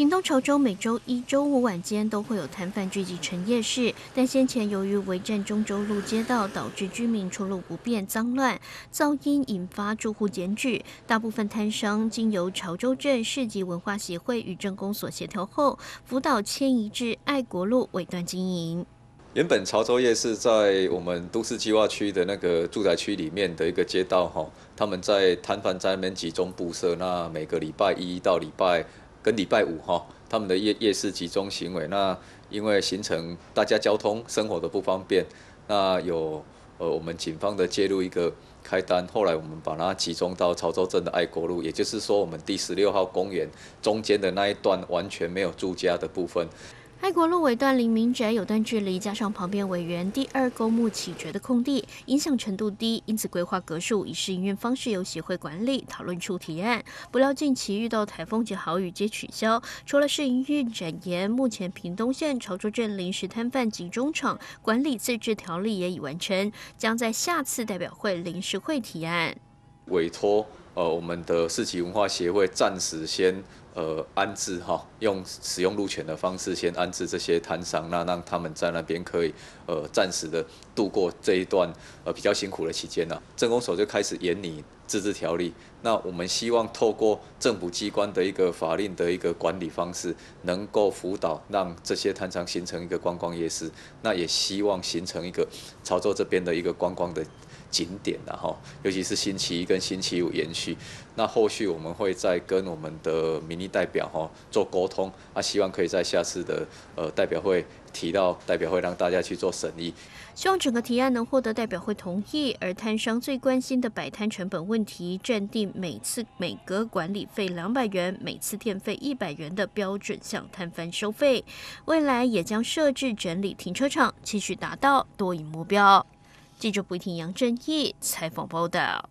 屏东潮州每周一、周五晚间都会有摊贩聚集成夜市，但先前由于围占中州路街道，导致居民出入不便、脏乱、噪音，引发住户检举。大部分摊商经由潮州镇市级文化协会与镇公所协调后，辅导迁移至爱国路尾段经营。原本潮州夜市在我们都市计划区的那个住宅区里面的一个街道，哈，他们在摊贩在那边集中布设，那每个礼拜一到礼拜。跟礼拜五哈，他们的夜夜市集中行为，那因为形成大家交通生活的不方便，那有呃我们警方的介入一个开单，后来我们把它集中到潮州镇的爱国路，也就是说我们第十六号公园中间的那一段完全没有住家的部分。爱国路尾段离民宅有段距离，加上旁边委员第二公墓起掘的空地，影响程度低，因此规划格数以试营运方式由协会管理，讨论出提案。不料近期遇到台风及豪雨皆取消。除了试营运展延，目前屏东县潮州镇临时摊贩集中场管理自治条例也已完成，将在下次代表会临时会提案，委托呃我们的市级文化协会暂时先。呃，安置哈，用使用路权的方式先安置这些摊商，那让他们在那边可以呃暂时的度过这一段呃比较辛苦的期间呢。政工所就开始研拟自治条例，那我们希望透过政府机关的一个法令的一个管理方式，能够辅导让这些摊商形成一个观光夜市，那也希望形成一个潮州这边的一个观光的。景点然后，尤其是星期一跟星期五延续。那后续我们会再跟我们的民意代表哈做沟通，啊，希望可以在下次的呃代表会提到代表会让大家去做审议。希望整个提案能获得代表会同意。而摊商最关心的摆摊成本问题，暂定每次每格管理费两百元，每次电费一百元的标准向摊贩收费。未来也将设置整理停车场，继续达到多赢目标。记者不听杨正义采访报道。